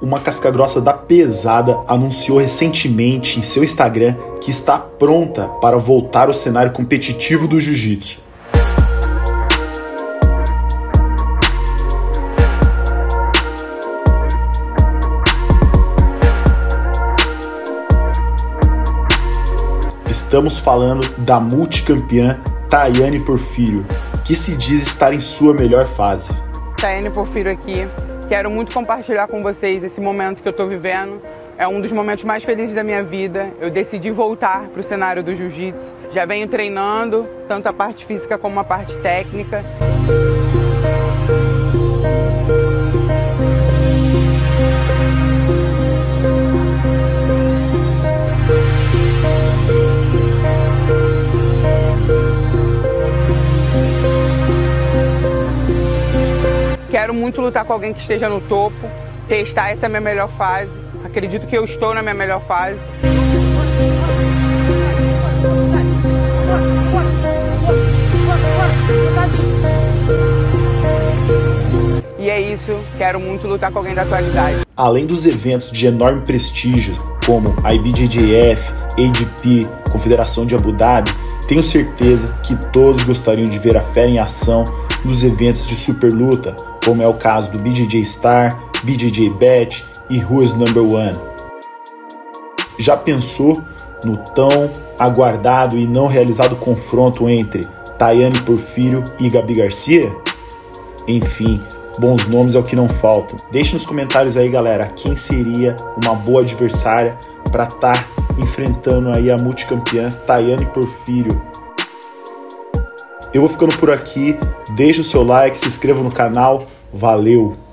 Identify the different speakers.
Speaker 1: uma casca-grossa da pesada anunciou recentemente em seu Instagram que está pronta para voltar ao cenário competitivo do jiu-jitsu. Estamos falando da multicampeã Tayane Porfírio, que se diz estar em sua melhor fase.
Speaker 2: Tayane Porfírio aqui. Quero muito compartilhar com vocês esse momento que eu estou vivendo. É um dos momentos mais felizes da minha vida. Eu decidi voltar para o cenário do jiu-jitsu. Já venho treinando, tanto a parte física como a parte técnica. Quero muito lutar com alguém que esteja no topo, testar essa minha melhor fase. Acredito que eu estou na minha melhor fase. E é isso, quero muito lutar com alguém da atualidade.
Speaker 1: Além dos eventos de enorme prestígio, como a IBJJF, ADP, Confederação de Abu Dhabi, tenho certeza que todos gostariam de ver a fera em ação nos eventos de super luta, como é o caso do BJJ Star, BJJ Bet e Who's Number One. Já pensou no tão aguardado e não realizado confronto entre Tayane Porfírio e Gabi Garcia? Enfim, bons nomes é o que não faltam. Deixe nos comentários aí, galera, quem seria uma boa adversária para estar tá enfrentando aí a multicampeã Tayane Porfírio. Eu vou ficando por aqui. Deixe o seu like, se inscreva no canal. Valeu!